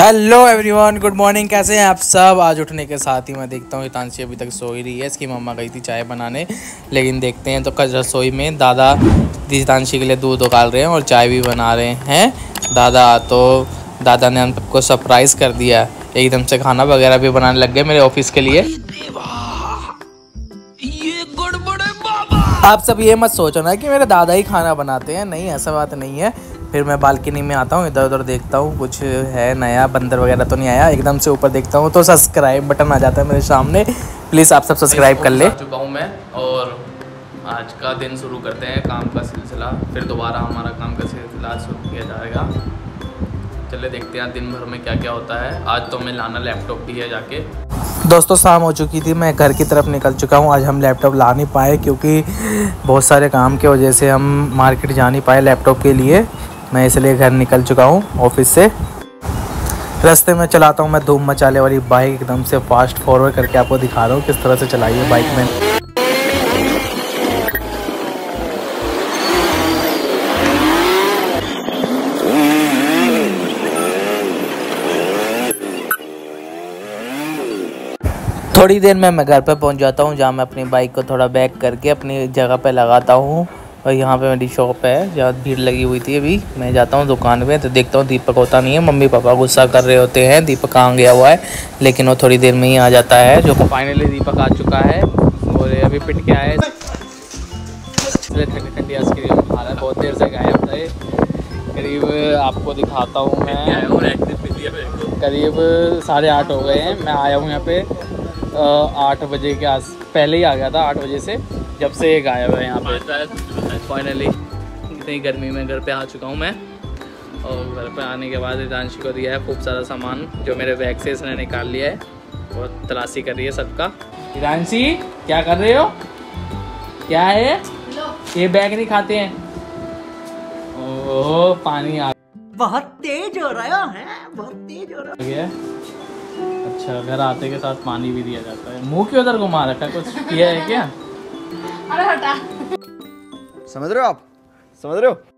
Hello everyone, good morning. कैसे हैं आप सब? आज उठने के साथ ही मैं देखता हूँ, हितांशी अभी तक सो ही रही है। इसकी मम्मा गई थी चाय बनाने, लेकिन देखते हैं तो कल रसोई में दादा हितांशी के लिए दूध उगाल रहे हैं और चाय भी बना रहे हैं। दादा तो दादा ने हम सबको सरप्राइज़ कर दिया। एकदम से खाना वगैरह भी बनाने लग गए मेरे ऑफ़िस के लिए। आप सब ये मत सोचो ना कि मेरे दादा ही खाना बनाते हैं। नहीं, ऐसा बात नहीं है। फिर मैं बालकनी में आता हूँ इधर उधर देखता हूँ कुछ है नया बंदर वगैरह तो नहीं आया एकदम से ऊपर देखता हूँ तो सब्सक्राइब बटन आ जाता है मेरे सामने। प्लीज़ आप सब सब्सक्राइब कर ले। चुका हूँ मैं और आज का दिन शुरू करते हैं काम का सिलसिला। फिर दोबारा हमारा काम का सिलसिला शुरू किया जाएगा। चले देखते हैं दिन भर में क्या क्या होता है। आज तो मैं लाना लैपटॉप भी है जाके। दोस्तों शाम हो चुकी थी मैं घर की तरफ़ निकल चुका हूँ। आज हम लैपटॉप ला नहीं पाए क्योंकि बहुत सारे काम की वजह से हम मार्केट जा नहीं पाए लैपटॉप के लिए। मैं इसलिए घर निकल चुका हूँ ऑफ़िस से। रास्ते में चलाता हूँ मैं धूम मचाले वाली बाइक एकदम से फास्ट फॉरवर्ड करके आपको दिखा रहा हूँ किस तरह से चलाई है बाइक में थोड़ी देर में मैं घर पे पहुँच जाता हूँ, जहाँ मैं अपनी बाइक को थोड़ा बैक करके अपनी जगह पे लगाता हूँ। और यहाँ पे मेरी शॉप है, जहाँ भीड़ लगी हुई थी अभी। मैं जाता हूँ दुकान पे तो देखता हूँ दीपक होता नहीं है। मम्मी पापा गुस्सा कर रहे होते हैं, दीपक कहाँ गया हुआ है? लेकिन वो थोड़ी देर में ही आ जाता है, जो फाइनली दीपक आ चुका है। और अभी पिट के आए ठंडी ठंडी आइसक्रीम खा रहा है। बहुत देर से गायब था। करीब, आपको दिखाता हूँ मैं। करीब साढ़े आठ हो गए हैं। मैं आया हूँ यहाँ पे आठ बजे के आस, पहले ही आ गया था आठ बजे से, जब से ये गायब है यहाँ पे। फाइनली इतनी गर्मी में घर पे आ चुका हूँ मैं। और घर पे आने के बाद रिदांशी को दिया है खूब सारा सामान जो मेरे बैग से इसने निकाल लिया है। और तलाशी कर रही है सबका। रिदांशी क्या कर रहे हो? क्या है ये? बैग नहीं खाते हैं। ओह पानी आ बहुत तेज हो रहा है बहुत तेज हो रहा है। अच्छा घर आते के साथ पानी भी दिया जाता है। मुँह क्यों उधर घुमा रखा है? कुछ किया है क्या? अरे हटा। समझ रहे हो आप? समझ रहे हो?